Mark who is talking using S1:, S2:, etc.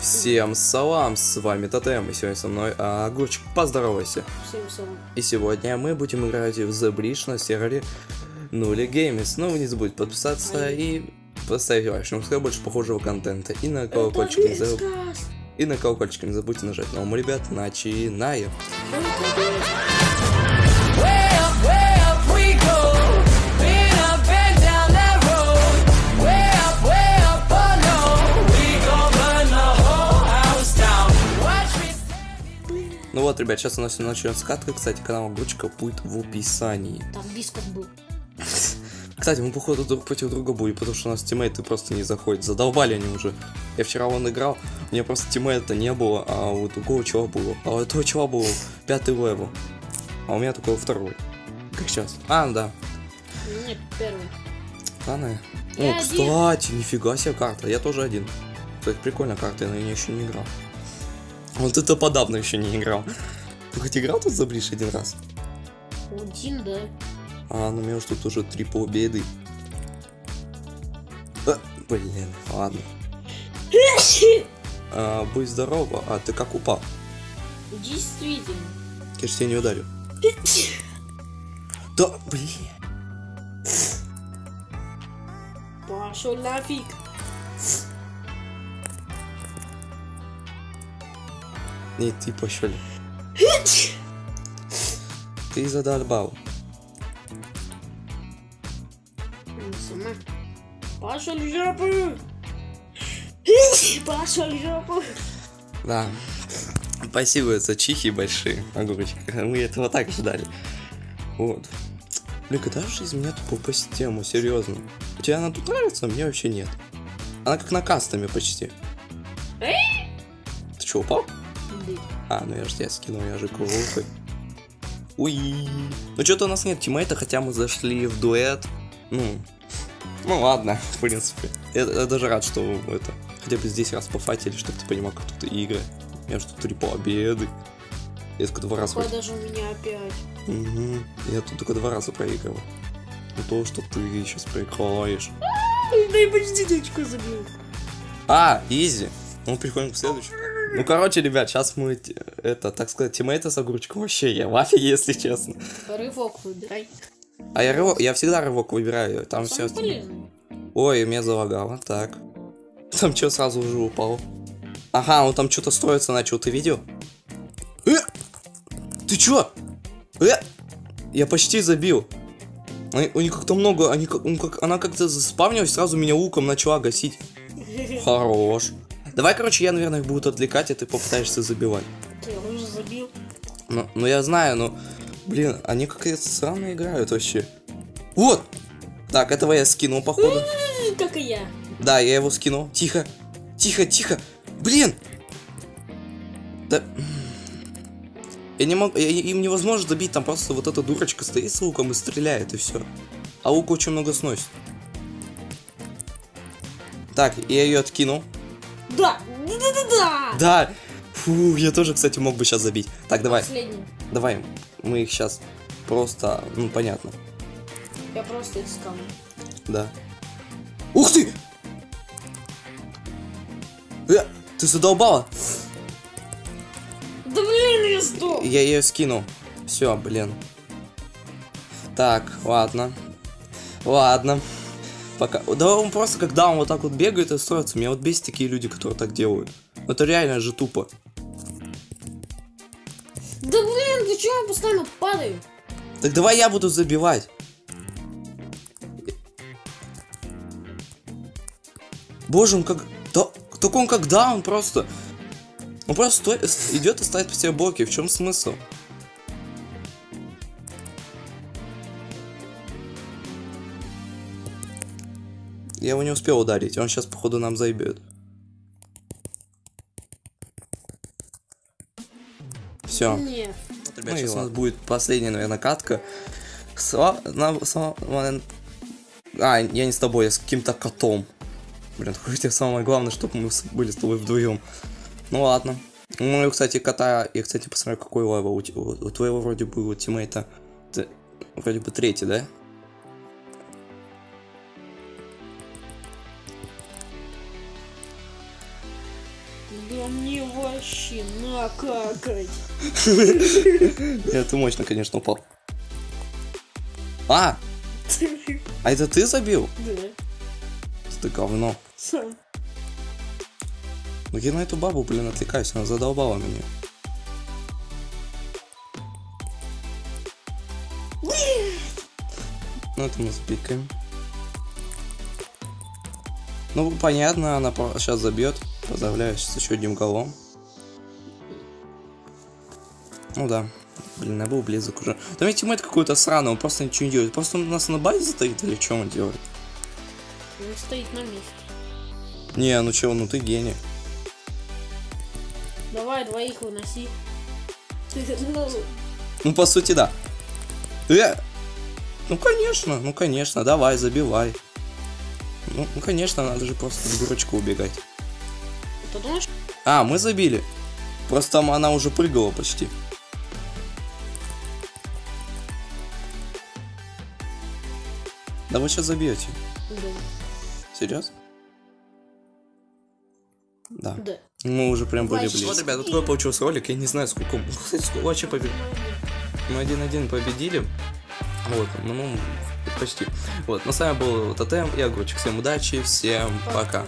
S1: Всем салам, с вами Тотем, и сегодня со мной а, Огурчик, поздоровайся.
S2: Всем салам.
S1: И сегодня мы будем играть в The Bridge на сервере Нули Геймис. Ну, не забудьте подписаться и поставить лайк, чтобы сказать больше похожего контента. И на колокольчик не забудьте. И на колокольчик не забудьте нажать. Ну, а мы, ребят, начинаем. Вот, ребят, сейчас у нас начнется катка. Кстати, канал Огурчика будет в описании.
S2: Там бискот был.
S1: Кстати, мы походу друг против друга будем, потому что у нас тиммейты просто не заходят. Задолбали они уже. Я вчера вон играл, у меня просто тиммейта не было, а у другого чела было. А у этого чела был пятый level. А у меня только второй. Как сейчас? А, да.
S2: Нет, первый.
S1: Ладно. О, кстати, нифига себе карта. Я тоже один. Кстати, прикольная карта, я на нее еще не играл. Вот это подавно еще не играл. Ты хоть играл тут за ближе один раз?
S2: Один, да.
S1: А, ну у меня уж тут уже три победы. А, блин, ладно. А, будь здорова. А, ты как упал?
S2: Действительно.
S1: Я же тебя не ударил. Да, блин.
S2: Пошел нафиг.
S1: Не, ты пошел. Ты задолбал.
S2: Сама. Пошел в жопу. Пошел в жопу.
S1: Да. Спасибо за чихи большие, огурчик. Мы этого так ждали. Вот. Блин, когда же из меня тупо по систему, серьезно. У тебя она тут нравится, а мне вообще нет. Она как на кастами почти. Ты что, упал?
S2: Да.
S1: А, ну я же тебя скинул, я же круглый. Уи. Ну что-то у нас нет тиммейта, хотя мы зашли в дуэт. Ну, ну ладно, в принципе. Я, я даже рад, что это хотя бы здесь раз пофатили, чтобы ты понимал, как тут игры. Же тут три победы. Я только два раза...
S2: Даже у меня опять.
S1: Мгм. Я тут только два раза проигрывал. Ну то, что ты сейчас проигрываешь.
S2: Да и почти дочку забил.
S1: А, изи. Ну, переходим к следующему. Ну, короче, ребят, сейчас мы, т- это, так сказать, тиммейта с огурчиком вообще я в афе, если честно.
S2: Рывок выбирай.
S1: А я рывок, я всегда рывок выбираю, там все... Ой, меня залагало, так. Там что, сразу уже упал? Ага, он там что-то строиться начал, ты видел? Э! Ты чё? Э! Я почти забил. Они- У них как-то много, они как, он как- она как-то заспавнилась, сразу меня луком начала гасить. Хорош. Давай, короче, я, наверное, их буду отвлекать, а ты попытаешься забивать.
S2: Ты уже забил.
S1: Ну, ну я знаю, но... Блин, они как-то странно играют вообще. Вот! Так, этого я скинул, походу.
S2: М, Как и я.
S1: Да, я его скинул. Тихо. Тихо, тихо. Блин! Да... Я не могу... я- им невозможно забить, там просто вот эта дурочка стоит с луком и стреляет, и все. А лук очень много сносит. Так, я ее откинул.
S2: Да. Да-да-да-да.
S1: Да! Фу, я тоже, кстати, мог бы сейчас забить. Так, давай,
S2: Последний.
S1: давай. Мы их сейчас просто... Ну, понятно.
S2: Я просто их скам.
S1: Да. Ух ты! Э, ты задолбала?
S2: Да блин, я сдох.
S1: Я ее скинул. Все, блин. Так, ладно. Ладно. Пока. Да он просто, когда он вот так вот бегает и строится, меня вот бесит такие люди, которые так делают. Это реально же тупо.
S2: Да блин, ты чего я постоянно падаю?
S1: Так давай я буду забивать. Боже, он как... Да, так он как даун просто. Он просто стой- с- идет и ставит по себе блоки. В чем смысл? Я его не успел ударить, он сейчас, походу, нам заебет. Все.
S2: Нет.
S1: Ребят, сейчас у нас будет последняя, наверное, катка. Сла... на- сла-. А, я не с тобой, я с каким-то котом. Блин, хотя самое главное, чтобы мы были с тобой вдвоем. Ну ладно. Ну, и, кстати, кота, я, кстати, посмотрю, какой level у, у- у твоего вроде бы у тиммейта. Т- Вроде бы третий? Да
S2: вообще накакать.
S1: Это мощно, конечно, упал. А! А это ты забил?
S2: Да,
S1: Ты говно.
S2: сам.
S1: Ну я на эту бабу, блин, отвлекаюсь, она задолбала меня. Ну это мы запикаем. Ну понятно, она сейчас забьет. Поздравляю с еще одним голом. Ну да. Блин, я был близок уже. Там ведь тиммейт какой-то сраный, он просто ничего не делает. Просто он у нас на базе стоит или что он делает?
S2: Он стоит на месте.
S1: Не, ну чего, ну ты гений.
S2: Давай двоих выноси. Ну,
S1: Ну, по сути, да. Э! Ну, конечно, ну, конечно, давай, забивай. Ну, ну, конечно, надо же просто в дурочку убегать.
S2: Ты думаешь?
S1: А, мы забили. Просто там она уже прыгала почти. Да вы сейчас забьете.
S2: Да.
S1: Серьезно? Да.
S2: Да.
S1: Мы уже прям были
S2: Вообще.
S1: близко. Вот, ребята, такой получился ролик. Я не знаю, сколько... Вообще победили? Мы один-один победили. Вот, ну, почти. Вот, но с вами был ТТМ и Огурчик. Всем удачи, всем пока.
S2: Пока.